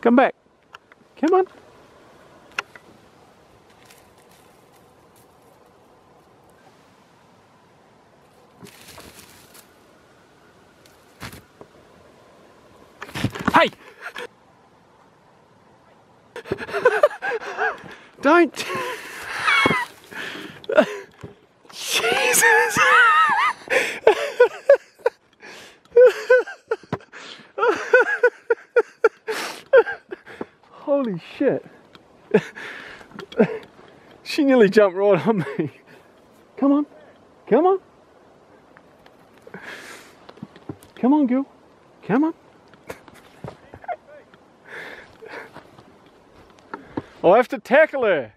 Come back. Come on. Hey! Don't. Holy shit. she nearly jumped right on me. Come on. Come on. Come on, girl. Come on. I have to tackle her.